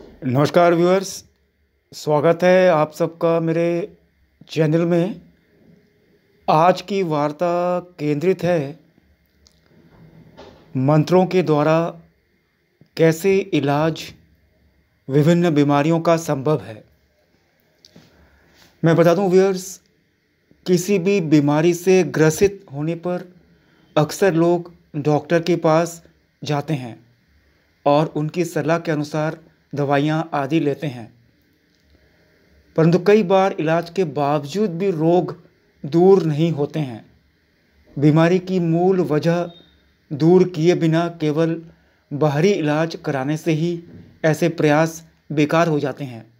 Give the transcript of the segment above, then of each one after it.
नमस्कार व्यूअर्स, स्वागत है आप सबका मेरे चैनल में। आज की वार्ता केंद्रित है मंत्रों के द्वारा कैसे इलाज विभिन्न बीमारियों का संभव है। मैं बता दूँ व्यूअर्स, किसी भी बीमारी से ग्रसित होने पर अक्सर लोग डॉक्टर के पास जाते हैं और उनकी सलाह के अनुसार दवाइयाँ आदि लेते हैं। परंतु कई बार इलाज के बावजूद भी रोग दूर नहीं होते हैं। बीमारी की मूल वजह दूर किए बिना केवल बाहरी इलाज कराने से ही ऐसे प्रयास बेकार हो जाते हैं।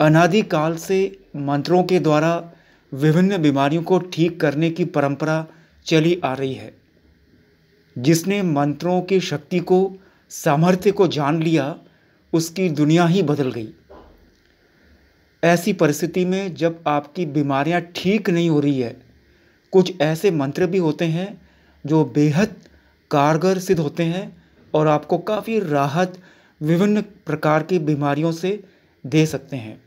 अनादिकाल से मंत्रों के द्वारा विभिन्न बीमारियों को ठीक करने की परंपरा चली आ रही है। जिसने मंत्रों की शक्ति को, सामर्थ्य को जान लिया उसकी दुनिया ही बदल गई। ऐसी परिस्थिति में जब आपकी बीमारियाँ ठीक नहीं हो रही है, कुछ ऐसे मंत्र भी होते हैं जो बेहद कारगर सिद्ध होते हैं और आपको काफ़ी राहत विभिन्न प्रकार की बीमारियों से दे सकते हैं।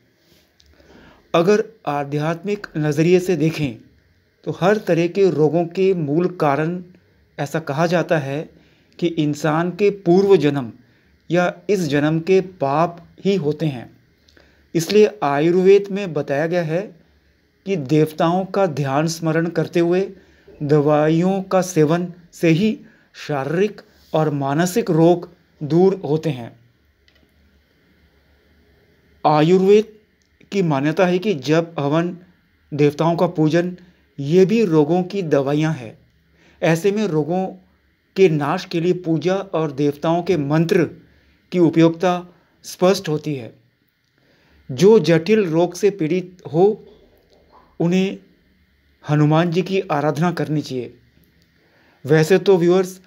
अगर आध्यात्मिक नज़रिए से देखें तो हर तरह के रोगों के मूल कारण ऐसा कहा जाता है कि इंसान के पूर्व जन्म या इस जन्म के पाप ही होते हैं। इसलिए आयुर्वेद में बताया गया है कि देवताओं का ध्यान स्मरण करते हुए दवाइयों का सेवन से ही शारीरिक और मानसिक रोग दूर होते हैं। आयुर्वेद की मान्यता है कि जब हवन, देवताओं का पूजन, ये भी रोगों की दवाइयाँ हैं। ऐसे में रोगों के नाश के लिए पूजा और देवताओं के मंत्र की उपयोगिता स्पष्ट होती है। जो जटिल रोग से पीड़ित हो, उन्हें हनुमान जी की आराधना करनी चाहिए। वैसे तो व्यूअर्स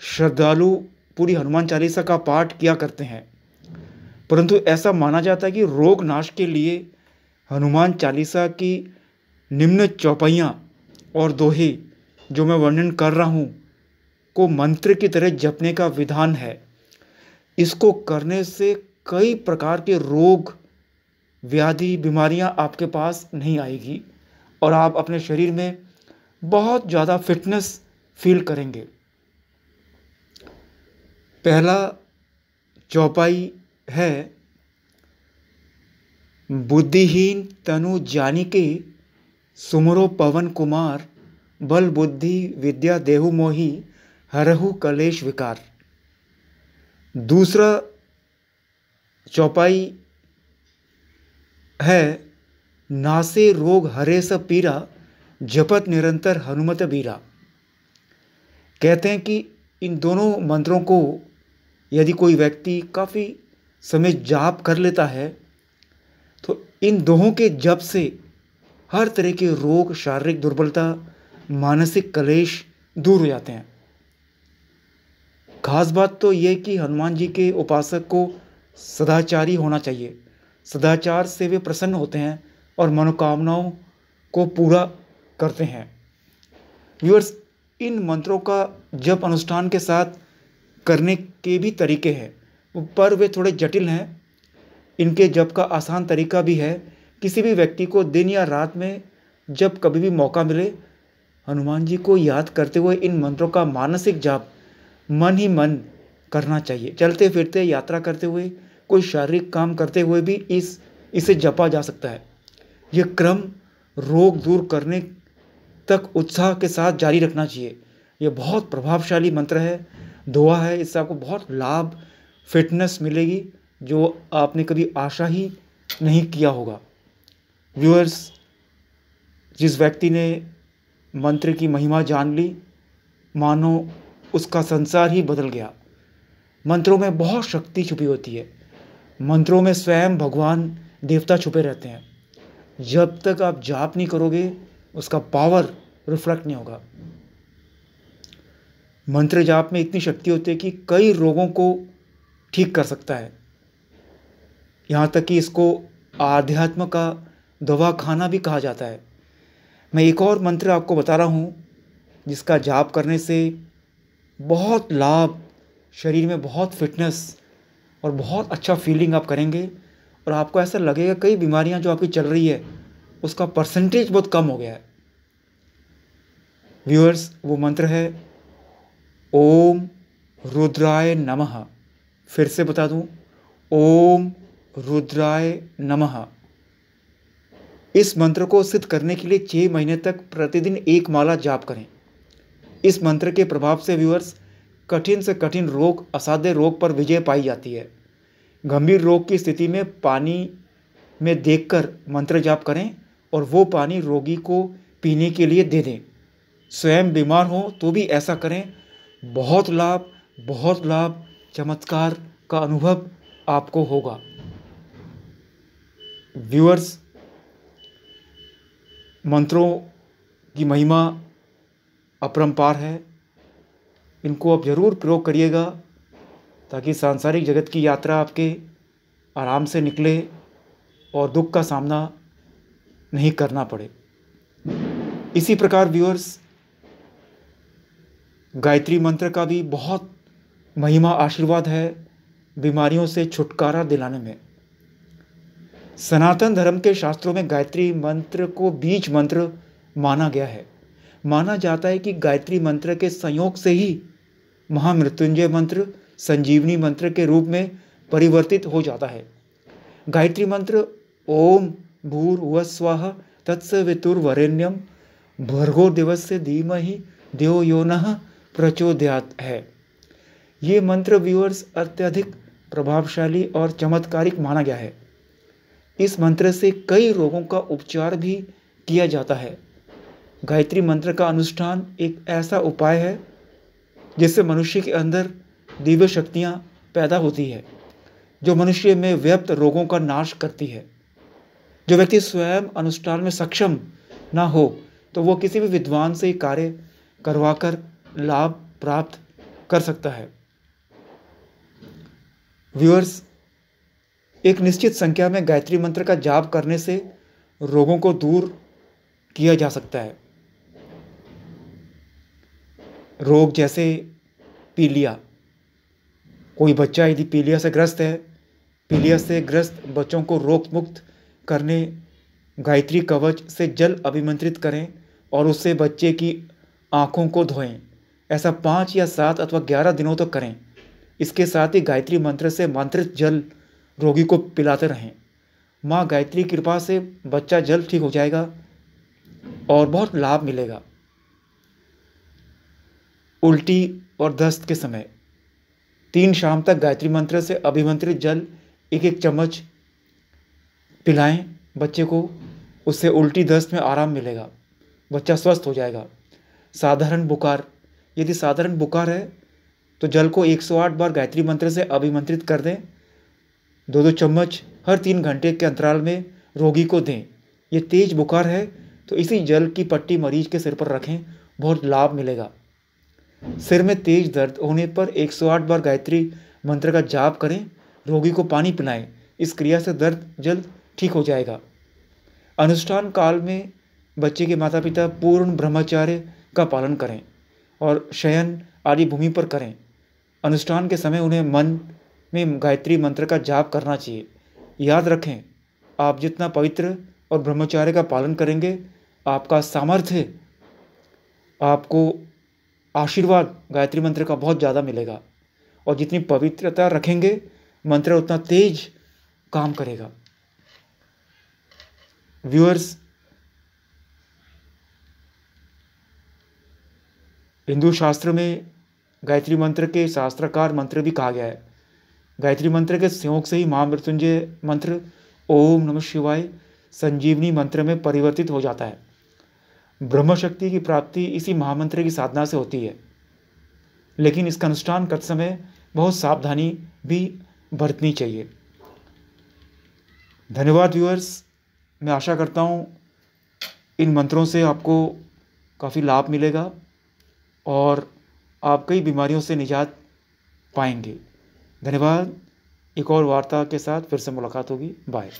श्रद्धालु पूरी हनुमान चालीसा का पाठ किया करते हैं, परंतु ऐसा माना जाता है कि रोग नाश के लिए हनुमान चालीसा की निम्न चौपाइयाँ और दोहे, जो मैं वर्णन कर रहा हूँ, को मंत्र की तरह जपने का विधान है। इसको करने से कई प्रकार के रोग, व्याधि, बीमारियाँ आपके पास नहीं आएगी और आप अपने शरीर में बहुत ज़्यादा फिटनेस फील करेंगे। पहला चौपाई है बुद्धिहीन तनु जानी के सुमरो पवन कुमार, बल बुद्धि विद्या देहु मोही, हरहु कलेश विकार। दूसरा चौपाई है, नासे रोग हरे स पीरा, जपत निरंतर हनुमत बीरा। कहते हैं कि इन दोनों मंत्रों को यदि कोई व्यक्ति काफ़ी समय जाप कर लेता है तो इन दोहों के जप से हर तरह के रोग, शारीरिक दुर्बलता, मानसिक कलेश दूर हो जाते हैं। खास बात तो ये कि हनुमान जी के उपासक को सदाचारी होना चाहिए। सदाचार से वे प्रसन्न होते हैं और मनोकामनाओं को पूरा करते हैं। व्यूअर्स, इन मंत्रों का जप अनुष्ठान के साथ करने के भी तरीके हैं, पर वे थोड़े जटिल हैं। इनके जप का आसान तरीका भी है, किसी भी व्यक्ति को दिन या रात में जब कभी भी मौका मिले, हनुमान जी को याद करते हुए इन मंत्रों का मानसिक जाप मन ही मन करना चाहिए। चलते फिरते यात्रा करते हुए, कोई शारीरिक काम करते हुए भी इस, इसे जपा जा सकता है। यह क्रम रोग दूर करने तक उत्साह के साथ जारी रखना चाहिए। यह बहुत प्रभावशाली मंत्र है, दुआ है, इससे आपको बहुत लाभ फिटनेस मिलेगी, जो आपने कभी आशा ही नहीं किया होगा। व्यूअर्स जिस व्यक्ति ने मंत्र की महिमा जान ली, मानो उसका संसार ही बदल गया। मंत्रों में बहुत शक्ति छुपी होती है। मंत्रों में स्वयं भगवान देवता छुपे रहते हैं। जब तक आप जाप नहीं करोगे, उसका पावर रिफ्लेक्ट नहीं होगा। मंत्र जाप में इतनी शक्ति होती है कि कई रोगों को ठीक कर सकता है। यहाँ तक कि इसको आध्यात्म का दवा खाना भी कहा जाता है। मैं एक और मंत्र आपको बता रहा हूँ, जिसका जाप करने से बहुत लाभ, शरीर में बहुत फिटनेस और बहुत अच्छा फीलिंग आप करेंगे और आपको ऐसा लगेगा कई बीमारियाँ जो आपकी चल रही है, उसका परसेंटेज बहुत कम हो गया है। व्यूअर्स वो मंत्र है, ओम रुद्राय नमः। फिर से बता दूँ, ओम रुद्राय नमः। इस मंत्र को सिद्ध करने के लिए छः महीने तक प्रतिदिन एक माला जाप करें। इस मंत्र के प्रभाव से व्यूअर्स कठिन से कठिन रोग, असाध्य रोग पर विजय पाई जाती है। गंभीर रोग की स्थिति में पानी में देखकर मंत्र जाप करें और वो पानी रोगी को पीने के लिए दे दें। स्वयं बीमार हो तो भी ऐसा करें। बहुत लाभ बहुत लाभ, चमत्कार का अनुभव आपको होगा। व्यूअर्स मंत्रों की महिमा अपरंपार है। इनको आप ज़रूर प्रयोग करिएगा ताकि सांसारिक जगत की यात्रा आपके आराम से निकले और दुख का सामना नहीं करना पड़े। इसी प्रकार व्यूअर्स, गायत्री मंत्र का भी बहुत महिमा आशीर्वाद है बीमारियों से छुटकारा दिलाने में। सनातन धर्म के शास्त्रों में गायत्री मंत्र को बीज मंत्र माना गया है। माना जाता है कि गायत्री मंत्र के संयोग से ही महामृत्युंजय मंत्र, संजीवनी मंत्र के रूप में परिवर्तित हो जाता है। गायत्री मंत्र, ओम भूर स्वाह तत्सवितुर्वरेण्यम भर्गो दिवस से धीमहि देव योन प्रचोदयात है। ये मंत्र व्यूअर्स अत्यधिक प्रभावशाली और चमत्कारिक माना गया है। इस मंत्र से कई रोगों का उपचार भी किया जाता है। गायत्री मंत्र का अनुष्ठान एक ऐसा उपाय है, जिससे मनुष्य के अंदर दिव्य शक्तियाँ पैदा होती है, जो मनुष्य में व्यक्त रोगों का नाश करती है। जो व्यक्ति स्वयं अनुष्ठान में सक्षम ना हो तो वो किसी भी विद्वान से ही कार्य करवाकर लाभ प्राप्त कर सकता है। व्यूअर्स, एक निश्चित संख्या में गायत्री मंत्र का जाप करने से रोगों को दूर किया जा सकता है। रोग जैसे पीलिया। कोई बच्चा यदि पीलिया से ग्रस्त है, पीलिया से ग्रस्त बच्चों को रोग मुक्त करने गायत्री कवच से जल अभिमंत्रित करें और उससे बच्चे की आँखों को धोएँ। ऐसा पाँच या सात अथवा ग्यारह दिनों तक तो करें। इसके साथ ही गायत्री मंत्र से मंत्रित जल रोगी को पिलाते रहें। माँ गायत्री कृपा से बच्चा जल्द ठीक हो जाएगा और बहुत लाभ मिलेगा। उल्टी और दस्त के समय। तीन शाम तक गायत्री मंत्र से अभिमंत्रित जल एक एक चम्मच पिलाएँ। बच्चे को उससे उल्टी दस्त में आराम मिलेगा। बच्चा स्वस्थ हो जाएगा। साधारण बुखार। यदि साधारण बुखार है तो जल को 108 बार गायत्री मंत्र से अभिमंत्रित कर दें। दो दो चम्मच हर तीन घंटे के अंतराल में रोगी को दें। ये तेज बुखार है तो इसी जल की पट्टी मरीज़ के सिर पर रखें। बहुत लाभ मिलेगा। सिर में तेज दर्द होने पर 108 बार गायत्री मंत्र का जाप करें, रोगी को पानी पिलाएँ। इस क्रिया से दर्द जल्द ठीक हो जाएगा। अनुष्ठान काल में बच्चे के माता पिता पूर्ण ब्रह्मचार्य का पालन करें और शयन आदि भूमि पर करें। अनुष्ठान के समय उन्हें मन में गायत्री मंत्र का जाप करना चाहिए। याद रखें, आप जितना पवित्र और ब्रह्मचार्य का पालन करेंगे, आपका सामर्थ्य आपको आशीर्वाद गायत्री मंत्र का बहुत ज़्यादा मिलेगा। और जितनी पवित्रता रखेंगे, मंत्र उतना तेज काम करेगा। व्यूअर्स हिंदू शास्त्र में गायत्री मंत्र के शास्त्रकार मंत्र भी कहा गया है। गायत्री मंत्र के संयोग से ही महामृत्युंजय मंत्र, ओम नमः शिवाय, संजीवनी मंत्र में परिवर्तित हो जाता है। ब्रह्म शक्ति की प्राप्ति इसी महामंत्र की साधना से होती है। लेकिन इसका अनुष्ठान करते समय बहुत सावधानी भी बरतनी चाहिए। धन्यवाद व्यूअर्स मैं आशा करता हूँ इन मंत्रों से आपको काफ़ी लाभ मिलेगा और आप कई बीमारियों से निजात पाएँगे। धन्यवाद। एक और वार्ता के साथ फिर से मुलाकात होगी। बाय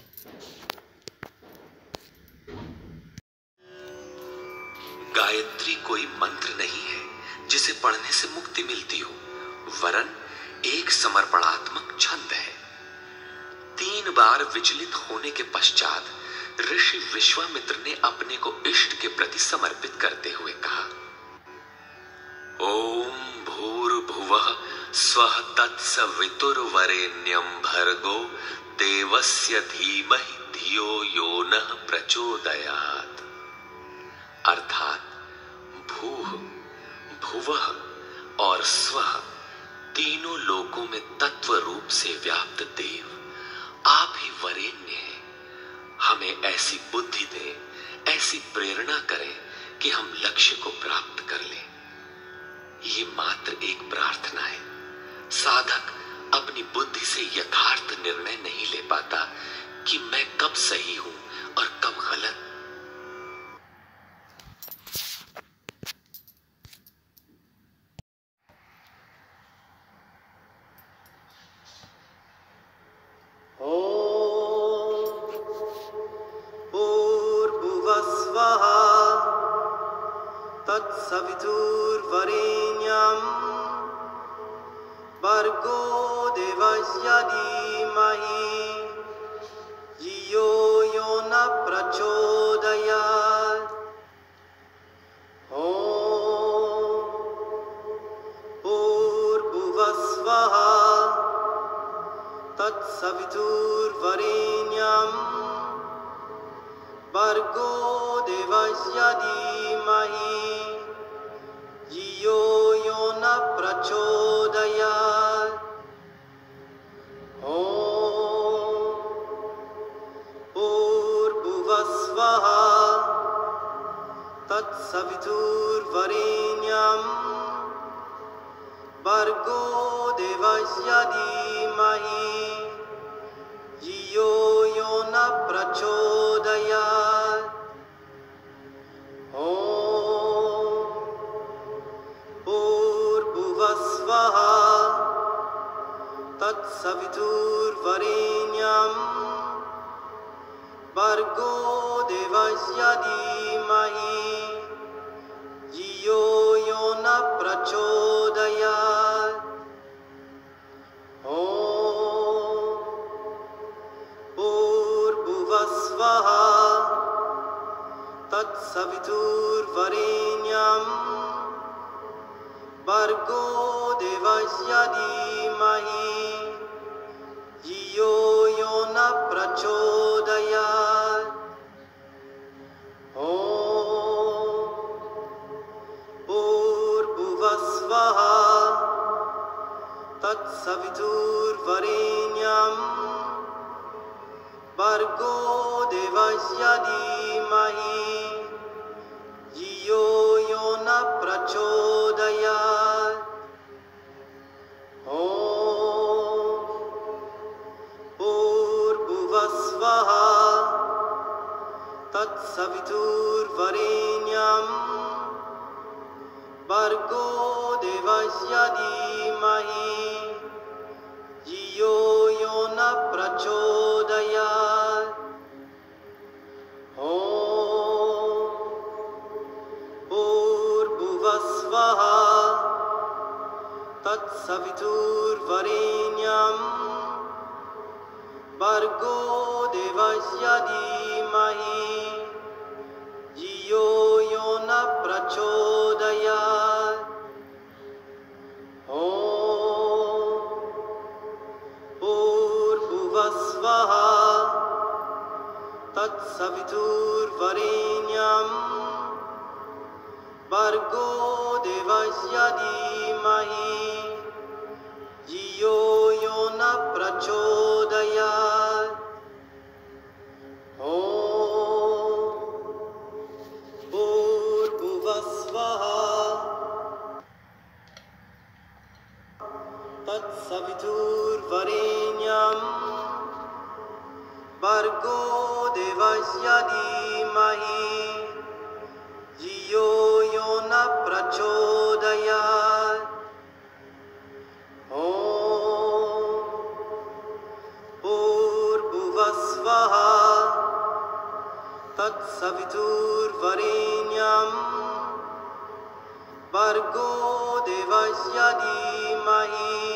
गायत्री कोई मंत्र नहीं है जिसे पढ़ने से मुक्ति मिलती हो। वरन एक समर्पणात्मक छंद है। तीन बार विचलित होने के पश्चात ऋषि विश्वामित्र ने अपने को इष्ट के प्रति समर्पित करते हुए कहा, ओम भूर्भुव स्व तत्सवितुर्वरेण्यम भर्गो देवस्य धीमहि धियो यो न प्रचोदयात। अर्थात भू भुव और स्व तीनों लोकों में तत्व रूप से व्याप्त देव। आप ही वरेण्य हैं। हमें ऐसी बुद्धि दे, ऐसी प्रेरणा करें कि हम लक्ष्य को प्राप्त कर लें। ये मात्र एक प्रार्थना है। साधक अपनी बुद्धि से यथार्थ निर्णय नहीं ले पाता कि मैं कब सही हूँ और कब गलत। तत्सवितुर्वरेण्यं भर्गो देवस्य धीमहि यो न प्रचोदयात्। ॐ भूर्भुवस्वः तत्सवितुर्वरेण्यं भर्गो तत्सवितुर्वरेण्यं भर्गो देवस्य धीमहि धियो यो न प्रचोदयात् ॐ भूर्भुवस्वः तत्सवितुर्वरेण्यं भर्गो देवस्य धीमहि तत्सवितुर्वरेण्यं भर्गो देवस्य धीमहि धियो यो न प्रचोदयात्। ॐ भूर्भुवस्वः तत्सवितुर्वरेण्यं भर्गो देवस्य धीमहि भर्गो देवस्य धीमहि